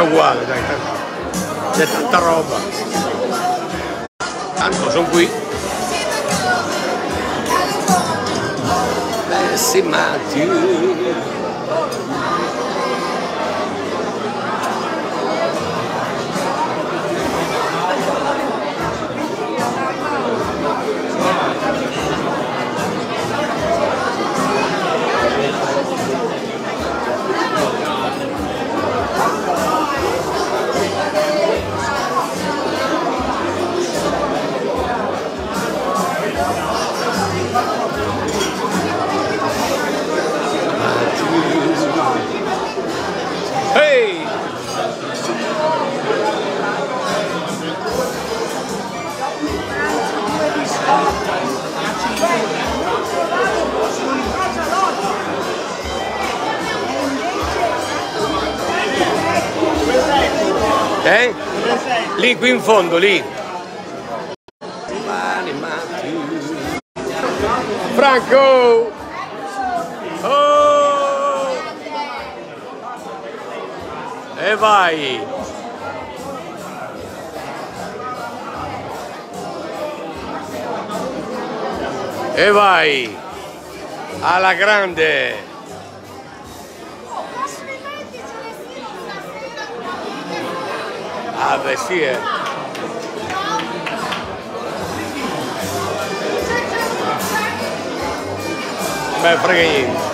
è uguale, dai, c'è tanta roba. Tanto sono qui. Eh, Bessie Matthew. Eh? Lì, qui in fondo, lì. Franco! Oh! E vai! E vai! Alla grande! Ah beh sì eh! Beh frega niente!